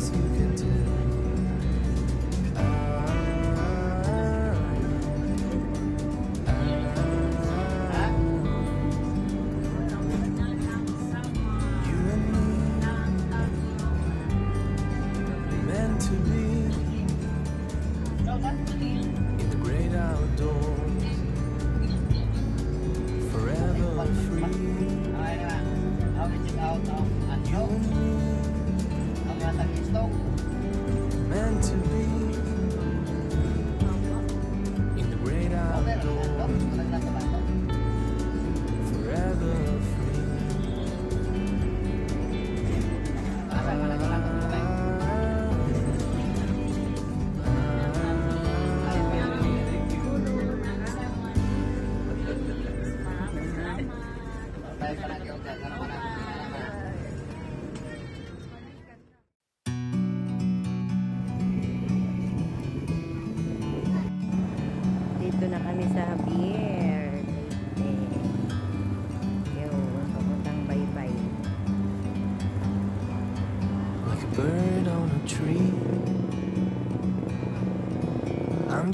things you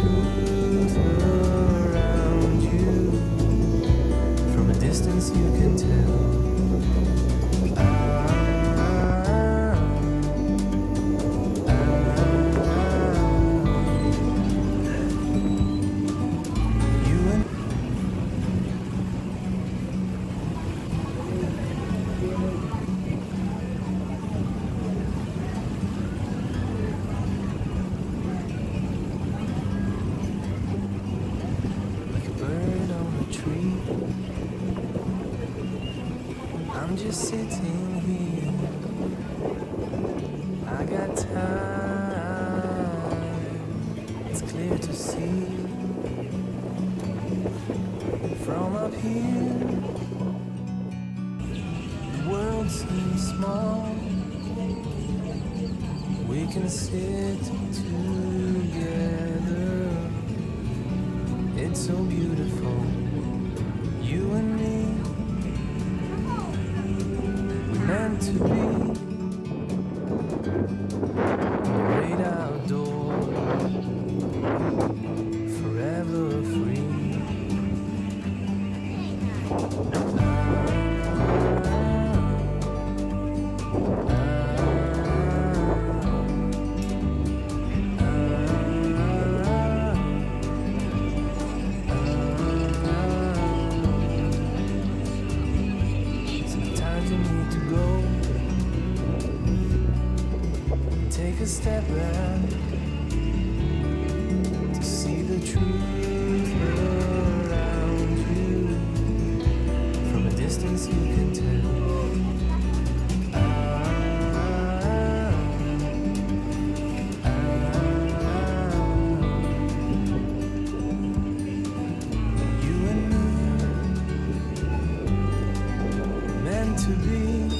See here. The world seems small. We can sit together. It's so beautiful, you and me. We're meant to be Sometimes to be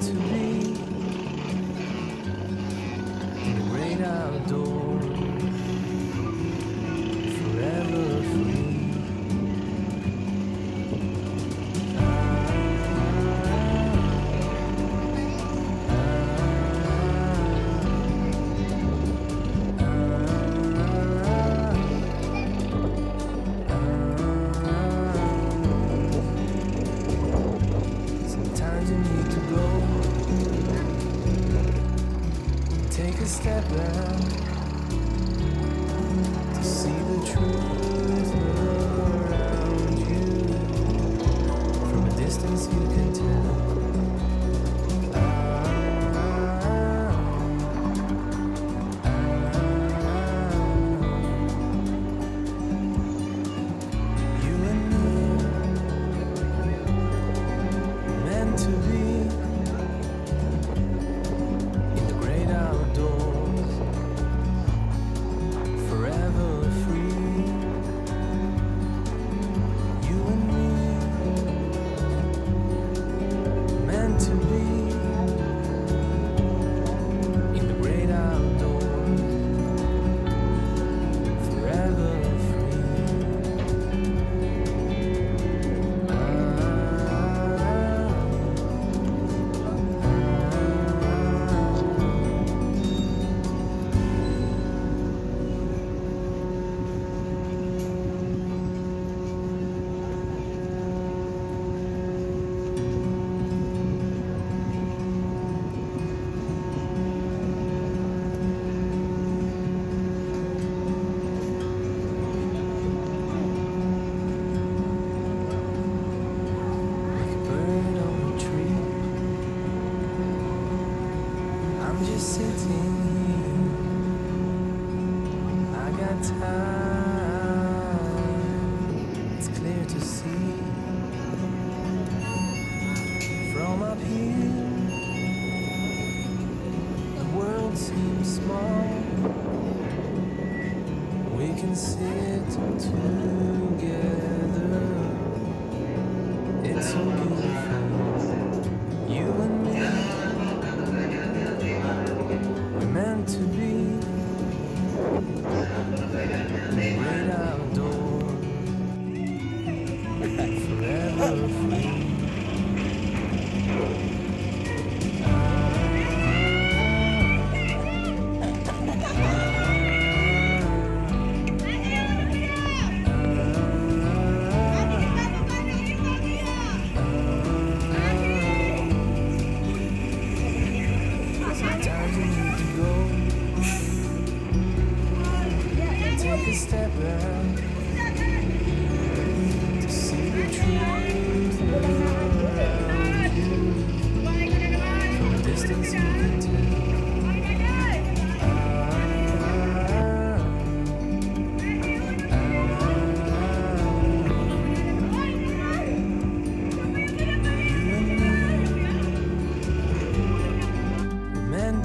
to be time.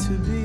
to be